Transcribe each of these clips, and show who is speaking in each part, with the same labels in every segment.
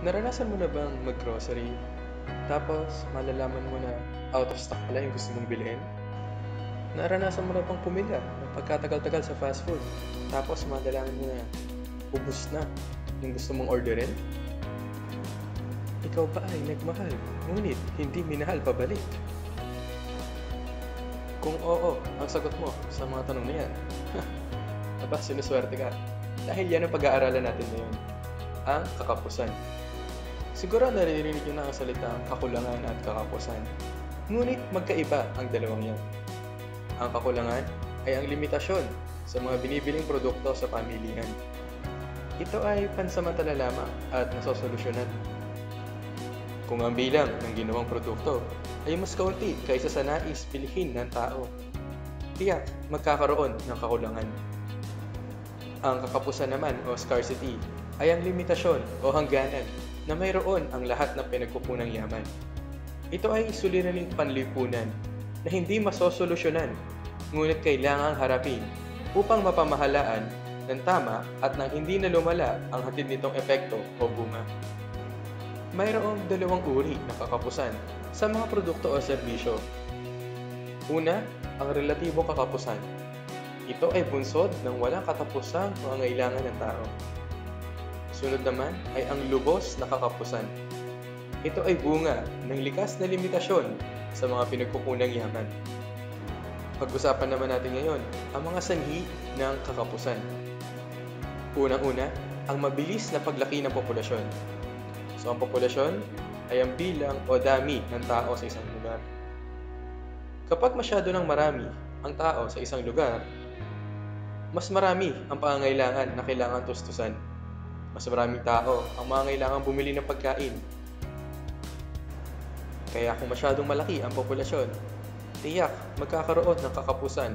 Speaker 1: Naranasan mo na bang mag-grocery? Tapos, malalaman mo na out of stock pala yung gusto mong bilhin? Naranasan mo na bang pumila ng pagkatagal-tagal sa fast food? Tapos, malalaman mo na ubus na yung gusto mong orderin? Ikaw ba ay nagmahal, ngunit hindi minahal pabalik? Kung oo, ang sagot mo sa mga tanong na yan, aba, sinuswerte ka. Dahil yan ang pag-aaralan natin ngayon, ang kakapusan. Siguro naririnig nyo na ang salitang kakulangan at kakapusan. Ngunit magkaiba ang dalawang yan. Ang kakulangan ay ang limitasyon sa mga binibiling produkto sa pamilihan. Ito ay pansamantala lamang at nasosolusyonan. Kung ang bilang ng ginawang produkto ay mas kaunti kaysa sa nais bilhin ng tao, tiyak magkakaroon ng kakulangan. Ang kakapusan naman o scarcity ay ang limitasyon o hangganan na mayroon ang lahat ng pinagkukunang yaman. Ito ay suliraning panlipunan na hindi masosolusyonan, ngunit kailangang harapin upang mapamahalaan ng tama at nang hindi na lumala ang hatid nitong epekto o bunga. Mayroong dalawang uri ng kakapusan sa mga produkto o serbisyo. Una, ang relatibong kakapusan. Ito ay bunsod ng walang katapusang pangangailangan ng tao. Sunod naman ay ang lubos na kakapusan. Ito ay bunga ng likas na limitasyon sa mga pinagkukunang yaman. Pag-usapan naman natin ngayon ang mga sanhi ng kakapusan. Unang-una, ang mabilis na paglaki ng populasyon. So ang populasyon ay ang bilang o dami ng tao sa isang lugar. Kapag masyado ng marami ang tao sa isang lugar, mas marami ang pangangailangan na kailangan tustusan. Mas maraming tao ang mga kailangan bumili ng pagkain. Kaya kung masyadong malaki ang populasyon, tiyak magkakaroon ng kakapusan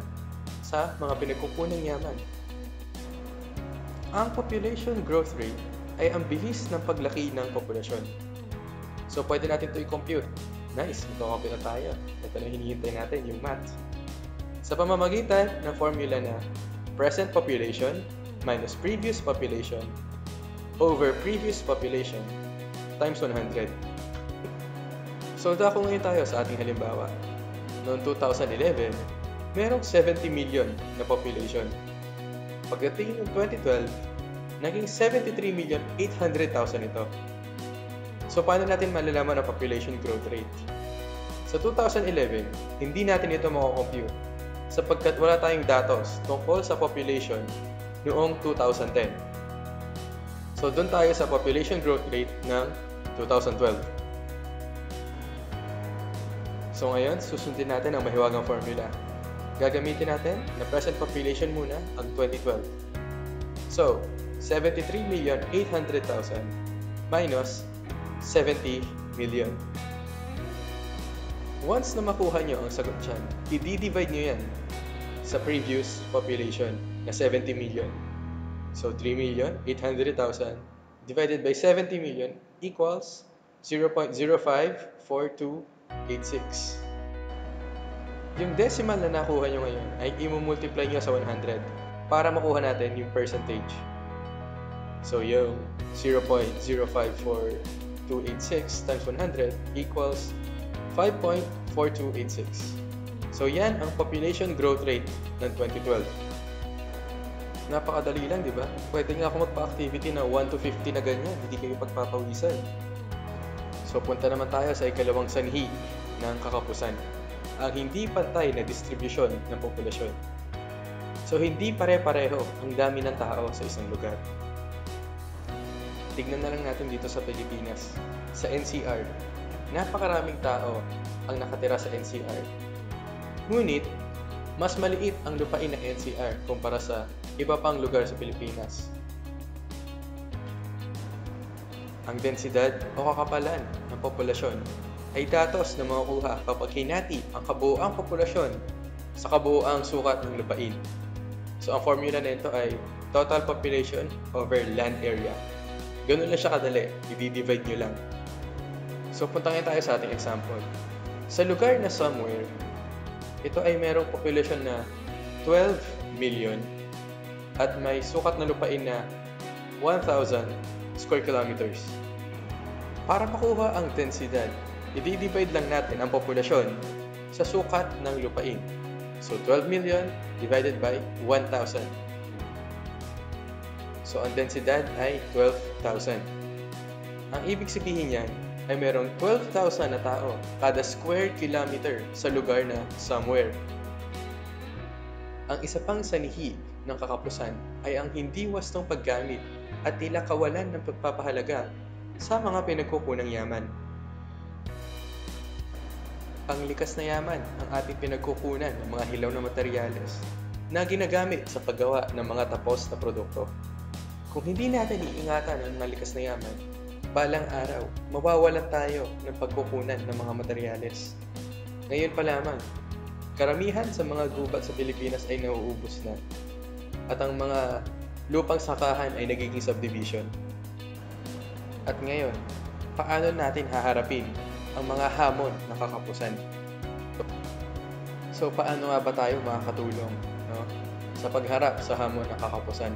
Speaker 1: sa mga pinagkukunang yaman. Ang population growth rate ay ang bilis ng paglaki ng populasyon. So pwede natin ito i-compute. Nice, magkakompute na tayo. Ito na hinihintay natin, yung math. Sa pamamagitan ng formula na present population minus previous population over previous population times 100. So dako ngayon tayo sa ating halimbawa. Noong 2011, merong 70 million na population. Pagdating ng 2012, naging 73 million 800,000 ito. So paano natin malalaman ang population growth rate? Sa 2011, hindi natin ito makakompute sapagkat wala tayong datos tungkol sa population noong 2010. So doon tayo sa population growth rate ng 2012. So ngayon, susundin natin ang mahiwagang formula. Gagamitin natin na present population muna ang 2012. So, 73,800,000 minus 70 million. Once na makuha nyo ang sagot dyan, i-divide nyo yan sa previous population na 70 million. So 3 million 800,000 divided by 70 million equals 0.054286. Yung decimal na nakuha nyo ngayon ay i-multiply nyo sa 100 para makuha natin yung percentage. So yung 0.054286 times 100 equals 5.4286. So yan ang population growth rate ng 2012. Napakadali lang, di ba? Pwede nga ako magpa-activity na 1 to 50 na ganyan, hindi kayo pagpapawisan. So punta naman tayo sa ikalawang sanhi ng kakapusan, ang hindi pantay na distribusyon ng populasyon. So hindi pare-pareho ang dami ng tao sa isang lugar. Tignan na lang natin dito sa Pilipinas, sa NCR. Napakaraming tao ang nakatira sa NCR. Ngunit, mas maliit ang lupain ng NCR kumpara sa iba pang lugar sa Pilipinas. Ang densidad o kakapalan ng populasyon ay datos na makukuha kapag hinati ang kabuoang populasyon sa kabuoang sukat ng lupain. So ang formula nito ay total population over land area. Ganun lang siya kadali, i-divide nyo lang. So punta tayo sa ating example. Sa lugar na somewhere, ito ay merong population na 12 million at may sukat na lupain na 1,000 square kilometers. Para makuha ang densidad, i-divide lang natin ang populasyon sa sukat ng lupain. So 12 million divided by 1,000. So ang densidad ay 12,000. Ang ibig sabihin niyan ay merong 12,000 na tao kada square kilometer sa lugar na somewhere. Ang isa pang sanihi ng kakapusan ay ang hindi wastong paggamit at tila kawalan ng pagpapahalaga sa mga pinagkukunang yaman. Ang likas na yaman ang ating pinagkukunan ng mga hilaw na materyales na ginagamit sa paggawa ng mga tapos na produkto. Kung hindi natin iingatan ang malikas na yaman, balang araw, mawawalan tayo ng pagkukunan ng mga materyales. Ngayon pa lamang, karamihan sa mga gubat sa Pilipinas ay nauubos na. At ang mga lupang sakahan ay nagiging subdivision. At ngayon, paano natin haharapin ang mga hamon na kakapusan? So, paano nga ba tayo makakatulong no, sa pagharap sa hamon na kakapusan?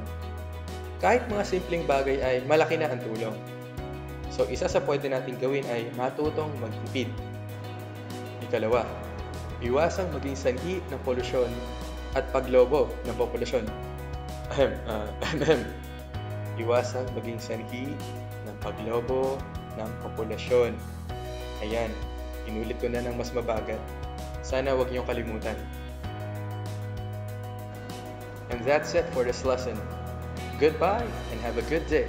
Speaker 1: Kahit mga simpleng bagay ay malaki na ang tulong. So, isa sa pwede natin gawin ay matutong magtipid. Ikalawa, iwasang maging sanhi ng polusyon at paglobo ng populasyon. Ahem, uh, ahem. Iwasang maging sanhi ng paglobo ng populasyon. Ayan, inulit ko na ng mas mabagal. Sana wag niyong kalimutan. And that's it for this lesson. Goodbye and have a good day.